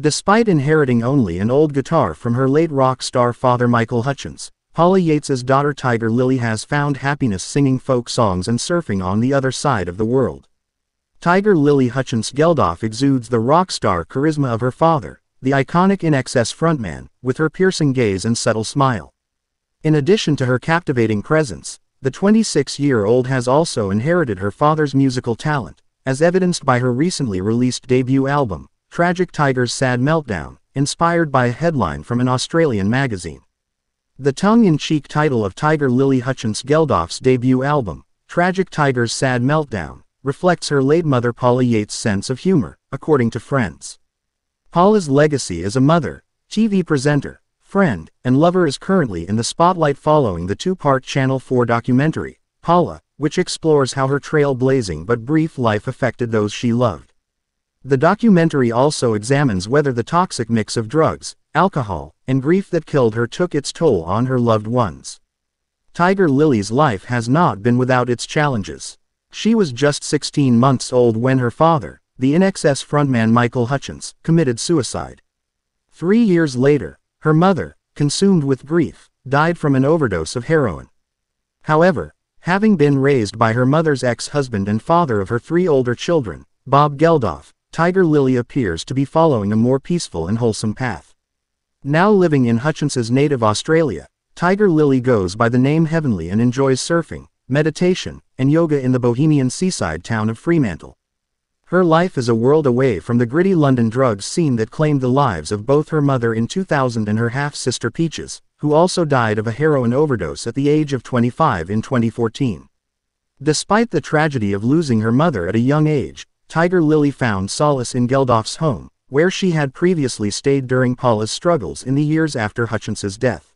Despite inheriting only an old guitar from her late rock star father Michael Hutchence, Paula Yates's daughter Tiger Lily has found happiness singing folk songs and surfing on the other side of the world. Tiger Lily Hutchence Geldof exudes the rock star charisma of her father, the iconic INXS frontman, with her piercing gaze and subtle smile. In addition to her captivating presence, the 26-year-old has also inherited her father's musical talent, as evidenced by her recently released debut album, Tragic Tiger's Sad Meltdown, inspired by a headline from an Australian magazine. The tongue-in-cheek title of Tiger Lily Hutchence Geldof's debut album, Tragic Tiger's Sad Meltdown, reflects her late mother Paula Yates' sense of humor, according to friends. Paula's legacy as a mother, TV presenter, friend, and lover is currently in the spotlight following the two-part Channel 4 documentary, Paula, which explores how her trailblazing but brief life affected those she loved. The documentary also examines whether the toxic mix of drugs, alcohol, and grief that killed her took its toll on her loved ones. Tiger Lily's life has not been without its challenges. She was just 16 months old when her father, the INXS frontman Michael Hutchence, committed suicide. Three years later, her mother, consumed with grief, died from an overdose of heroin. However, having been raised by her mother's ex-husband and father of her three older children, Bob Geldof, Tiger Lily appears to be following a more peaceful and wholesome path. Now living in Hutchence's native Australia, Tiger Lily goes by the name Heavenly and enjoys surfing, meditation, and yoga in the bohemian seaside town of Fremantle. Her life is a world away from the gritty London drugs scene that claimed the lives of both her mother in 2000 and her half-sister Peaches, who also died of a heroin overdose at the age of 25 in 2014. Despite the tragedy of losing her mother at a young age, Tiger Lily found solace in Geldof's home, where she had previously stayed during Paula's struggles in the years after Hutchence's death.